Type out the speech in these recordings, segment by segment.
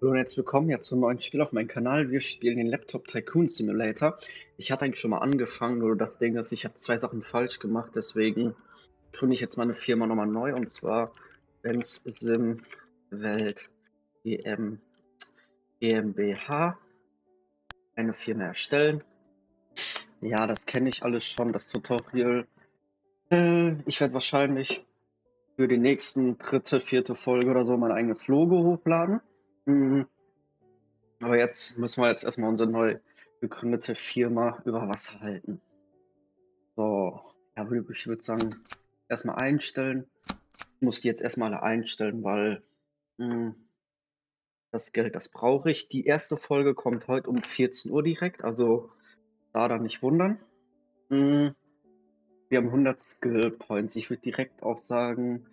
Hallo und herzlich willkommen ja zum neuen Spiel auf meinem Kanal. Wir spielen den Laptop Tycoon Simulator. Ich hatte eigentlich schon mal angefangen, nur das Ding ist, ich habe zwei Sachen falsch gemacht, deswegen gründe ich jetzt meine Firma nochmal neu und zwar Benz Sim Welt EM GmbH. Eine Firma erstellen. Ja, das kenne ich alles schon, das Tutorial. Äh, ich werde wahrscheinlich für die nächsten dritte, vierte Folge oder so mein eigenes Logo hochladen. Mhm. Aber jetzt müssen wir jetzt erstmal unsere neu gegründete Firma über Wasser halten. So, ja, ich würde sagen, erstmal einstellen. Ich muss die jetzt erstmal alle einstellen, weil mh, hm, das Geld, das brauche ich. Die erste Folge kommt heute um 14 Uhr direkt, also da dann nicht wundern. Mh, hm, wir haben 100 Skill Points. Ich würde direkt auch sagen,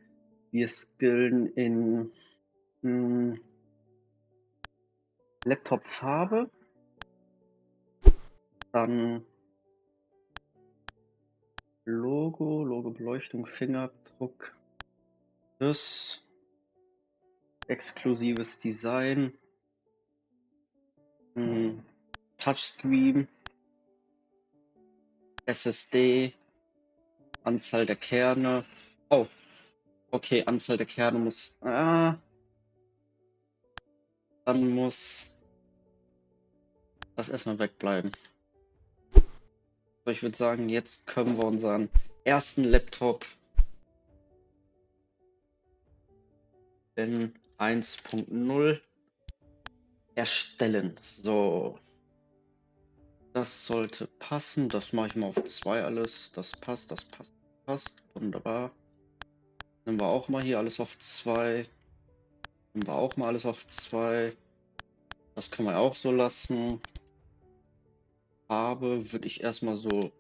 wir skillen in mh, Laptop-Farbe, dann Logo, Logo-Beleuchtung, Fingerabdruck, das. Exklusives Design, hm, Touchscreen, SSD, Anzahl der Kerne. Oh, okay, Anzahl der Kerne muss. Ah, dann muss das erstmal wegbleiben. So, ich würde sagen, jetzt können wir unseren ersten Laptop in 1.0 erstellen. So. Das sollte passen. Das mache ich mal auf 2 alles. Das passt, das passt, passt. Wunderbar. Nehmen wir auch mal hier alles auf 2. Nehmen wir auch mal alles auf 2. Das können wir auch so lassen. Farbe würde ich erstmal so.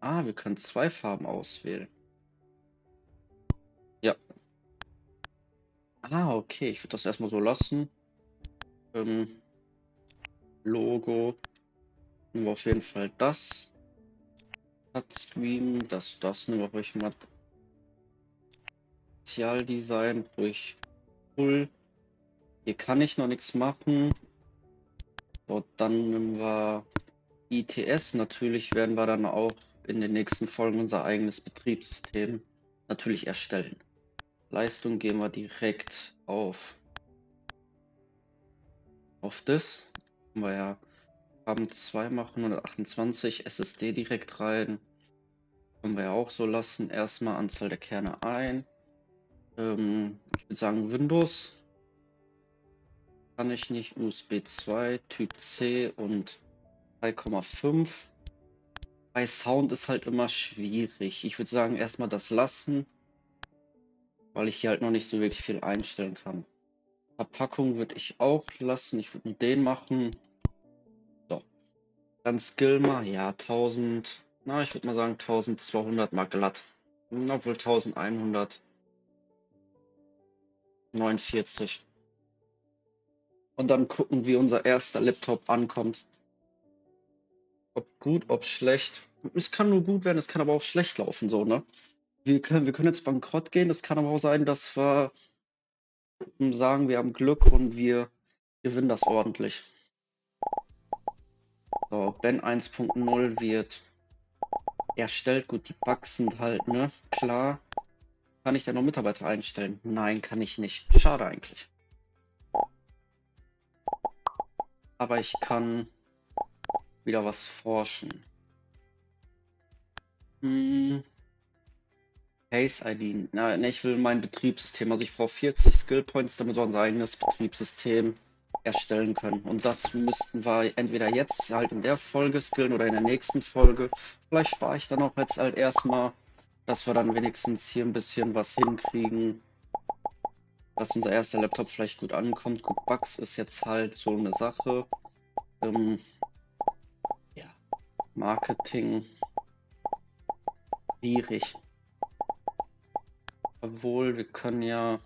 Ah, wir können zwei Farben auswählen. Ja. Ah, okay. Ich würde das erstmal so lassen. Ähm, Logo. Nehmen wir auf jeden Fall das. Touchscreen. Das, das nehmen wir ruhig mal. Spezialdesign ruhig Full. Hier kann ich noch nichts machen. So, dann nehmen wir ITS. Natürlich werden wir dann auch in den nächsten Folgen unser eigenes Betriebssystem natürlich erstellen. Leistung gehen wir direkt auf auf das. Haben wir ja haben 2 machen 128 SSD direkt rein. Können wir ja auch so lassen. Erstmal Anzahl der Kerne ein. Ähm, ich würde sagen Windows. Kann ich nicht. USB 2, Typ C und 3,5. Bei Sound ist halt immer schwierig. Ich würde sagen, erstmal das lassen, weil ich hier halt noch nicht so wirklich viel einstellen kann. Verpackung würde ich auch lassen. Ich würde nur den machen. So. Dann Skill mal. Ja, 1000. Na, ich würde mal sagen 1200 mal glatt. Obwohl 1149. Und dann gucken, wie unser erster Laptop ankommt. Ob gut, ob schlecht. Es kann nur gut werden, es kann aber auch schlecht laufen, so, ne? Wir können, wir können jetzt bankrott gehen, es kann aber auch sein, dass wir sagen, wir haben Glück und wir gewinnen das ordentlich. So, Ben 1.0 wird erstellt. Gut, die Bugs sind halt, ne? Klar. Kann ich da noch Mitarbeiter einstellen? Nein, kann ich nicht. Schade eigentlich. Aber ich kann wieder was forschen. Hm. Case ID. Na, ne, ich will mein Betriebssystem. Also ich brauche 40 Skill Points, damit wir unser eigenes Betriebssystem erstellen können. Und das müssten wir entweder jetzt halt in der Folge skillen oder in der nächsten Folge. Vielleicht spare ich dann auch jetzt halt erstmal, dass wir dann wenigstens hier ein bisschen was hinkriegen. Dass unser erster Laptop vielleicht gut ankommt. Gut, Bugs ist jetzt halt so eine Sache. Ähm, Marketing schwierig. Obwohl, wir können ja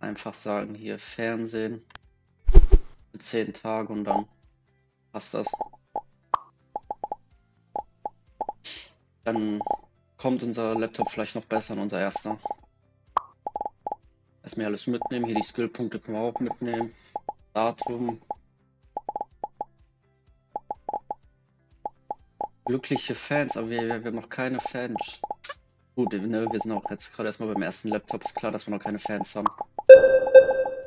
einfach sagen, hier Fernsehen für 10 Tage und dann passt das. Dann kommt unser Laptop vielleicht noch besser an unser erster. Erstmal alles mitnehmen. Hier die Skillpunkte können wir auch mitnehmen. Datum. Glückliche Fans, aber wir, wir, haben noch keine Fans. Gut, ne, wir sind auch jetzt gerade erstmal beim ersten Laptop. Ist klar, dass wir noch keine Fans haben.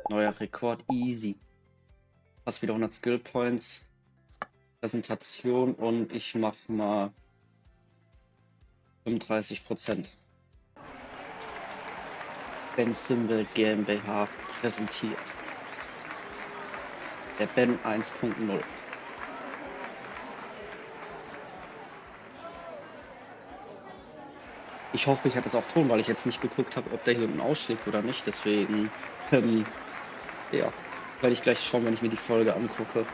Neuer Rekord, easy. Fast wieder 100 Skill Points. Präsentation und ich mach mal 35 Prozent. Ben Symbol GmbH präsentiert. Der Ben 1.0. Ich hoffe, ich habe jetzt auch Ton, weil ich jetzt nicht geguckt habe, ob der hier unten ausschlägt oder nicht. Deswegen, ähm, ja, werde ich gleich schauen, wenn ich mir die Folge angucke.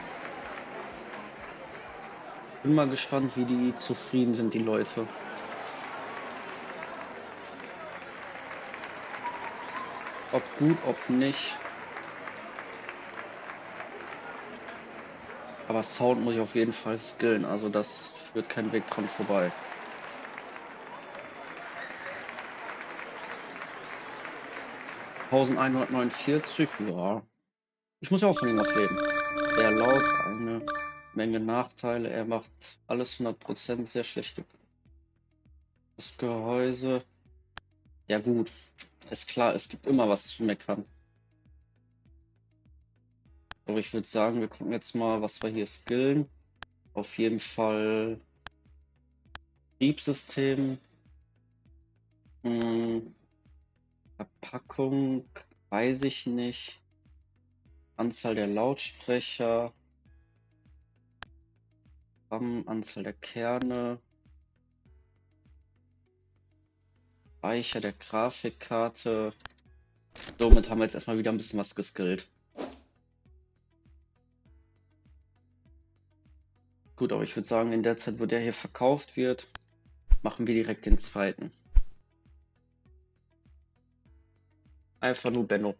Bin mal gespannt, wie die zufrieden sind, die Leute. Ob gut, ob nicht. Aber Sound muss ich auf jeden Fall skillen, also das führt kein Weg dran vorbei. 1149, ja. Ich muss ja auch von irgendwas leben. Der laut, eine Menge Nachteile. Er macht alles 100% sehr schlechte. Das Gehäuse. Ja gut, ist klar, es gibt immer was zu meckern. Aber ich würde sagen, wir gucken jetzt mal, was wir hier skillen. Auf jeden Fall Betriebssystem. Hm. Verpackung weiß ich nicht. Anzahl der Lautsprecher. RAM, Anzahl der Kerne. Speicher der Grafikkarte. Somit haben wir jetzt erstmal wieder ein bisschen was geskillt. Gut, aber ich würde sagen, in der Zeit, wo der hier verkauft wird, machen wir direkt den zweiten. Einfach nur Benno.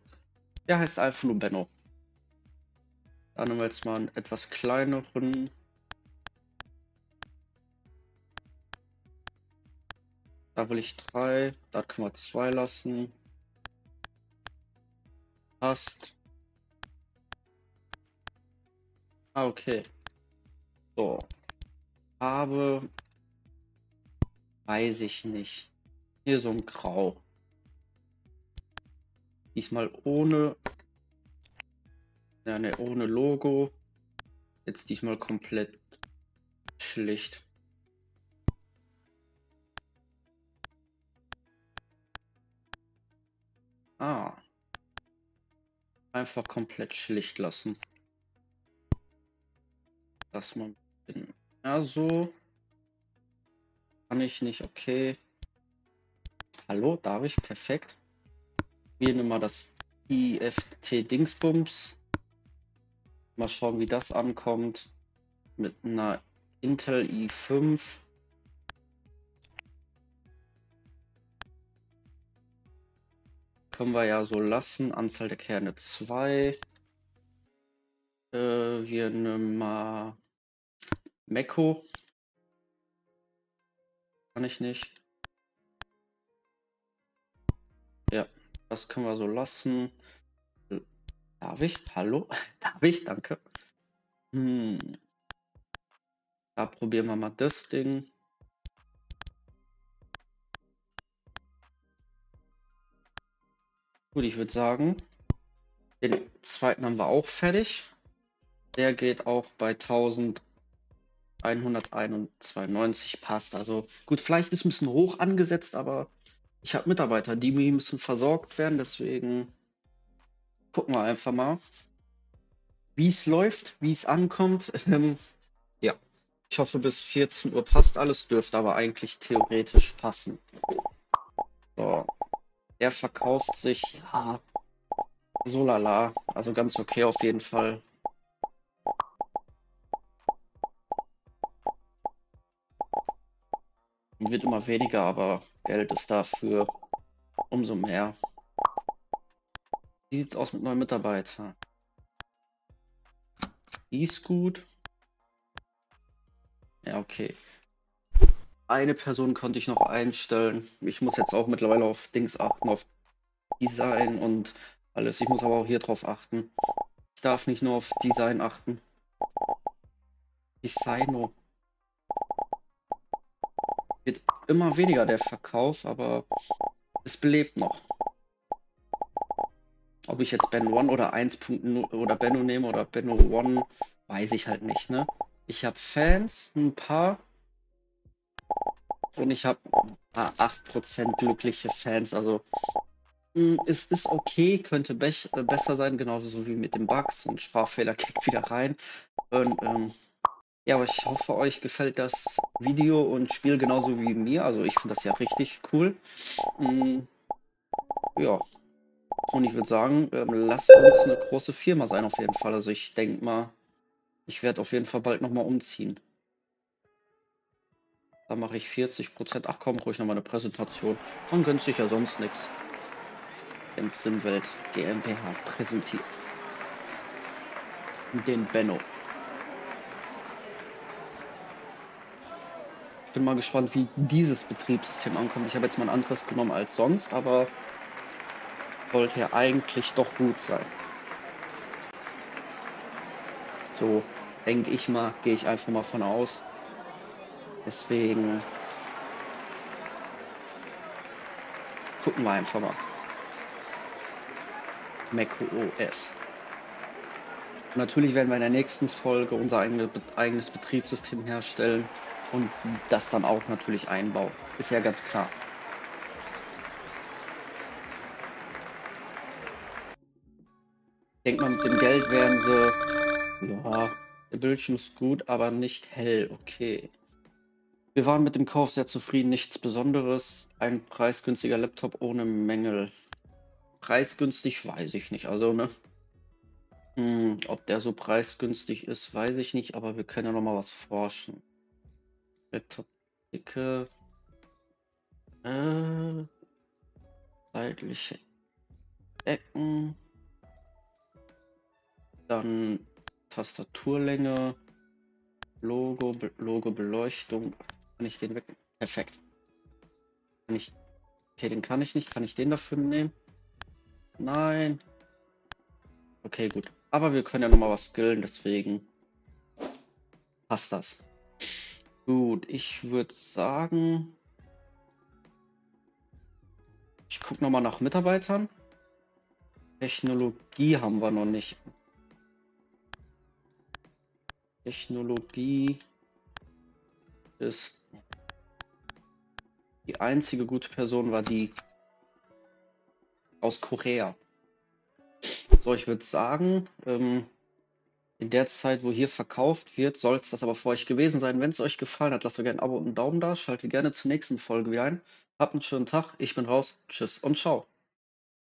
Der heißt einfach nur Benno. Dann nehmen wir jetzt mal einen etwas kleineren. Da will ich drei. Da können wir zwei lassen. Passt. Ah, okay. So. Farbe. Weiß ich nicht. Hier so ein Grau. Diesmal ohne, ja, ne, ohne Logo. Jetzt diesmal komplett schlicht. Ah. Einfach komplett schlicht lassen. Das man. Ja, so. Kann ich nicht, okay. Hallo, darf ich? Perfekt. Probieren wir mal das IFT Dingsbums. Mal schauen, wie das ankommt. Mit einer Intel i5. Können wir ja so lassen. Anzahl der Kerne 2. Äh, wir nehmen mal Meko. Kann ich nicht. Das können wir so lassen. Darf ich? Hallo? Darf ich? Danke. Hm. Da probieren wir mal das Ding. Gut, ich würde sagen, den zweiten haben wir auch fertig. Der geht auch bei 1192 passt. Also gut, vielleicht ist ein bisschen hoch angesetzt, aber ich habe Mitarbeiter, die müssen versorgt werden, deswegen gucken wir einfach mal, wie es läuft, wie es ankommt. Ähm, ja, ich hoffe, bis 14 Uhr passt alles, dürfte aber eigentlich theoretisch passen. So, er verkauft sich, ja, so lala, also ganz okay auf jeden Fall. Wird immer weniger, aber Geld ist dafür umso mehr. Wie sieht's aus mit neuen Mitarbeitern? Die ist gut. Ja, okay. Eine Person konnte ich noch einstellen. Ich muss jetzt auch mittlerweile auf Dings achten, auf Design und alles. Ich muss aber auch hier drauf achten. Ich darf nicht nur auf Design achten. Designo. Wird immer weniger der Verkauf, aber es belebt noch. Ob ich jetzt Ben 1 oder 1.0 oder Benno nehme oder Benno 1, weiß ich halt nicht, ne? Ich habe Fans, ein paar. Und ich habe 8% glückliche Fans, also hm, es ist okay, könnte be besser sein, genauso wie mit den Bugs und Sprachfehler kickt wieder rein. Und ähm, ja, aber ich hoffe, euch gefällt das Video und Spiel genauso wie mir. Also ich finde das ja richtig cool. Mhm. Ja. Und ich würde sagen, ähm, lasst uns eine große Firma sein auf jeden Fall. Also ich denke mal, ich werde auf jeden Fall bald nochmal umziehen. Da mache ich 40%. Ach komm, ruhig nochmal eine Präsentation. Man gönnt sich ja sonst nichts. Simwelt GmbH präsentiert. Den Benno. Bin mal gespannt, wie dieses Betriebssystem ankommt. Ich habe jetzt mal ein anderes genommen als sonst, aber sollte ja eigentlich doch gut sein. So denke ich mal, gehe ich einfach mal von aus. Deswegen gucken wir einfach mal. macOS. Natürlich werden wir in der nächsten Folge unser eigenes Betriebssystem herstellen und das dann auch natürlich einbauen. Ist ja ganz klar. Ich denke mal, mit dem Geld werden sie. Ja, der Bildschirm ist gut, aber nicht hell. Okay. Wir waren mit dem Kauf sehr zufrieden, nichts Besonderes. Ein preisgünstiger Laptop ohne Mängel. Preisgünstig weiß ich nicht, also ne. Hm, ob der so preisgünstig ist, weiß ich nicht, aber wir können ja noch mal was forschen. Laptop-Dicke. Äh, seitliche Ecken. Dann Tastaturlänge. Logo, Be Logo, Beleuchtung. Kann ich den weg? Perfekt. Kann ich. Okay, den kann ich nicht. Kann ich den dafür nehmen? Nein. Okay, gut. Aber wir können ja nochmal was skillen, deswegen passt das. Gut, ich würde sagen, ich gucke nochmal nach Mitarbeitern. Technologie haben wir noch nicht. Technologie ist die einzige gute Person war die aus Korea. So, ich würde sagen, ähm, in der Zeit, wo hier verkauft wird, soll es das aber für euch gewesen sein. Wenn es euch gefallen hat, lasst mir gerne ein Abo und einen Daumen da. Schaltet gerne zur nächsten Folge wieder ein. Habt einen schönen Tag. Ich bin raus. Tschüss und ciao.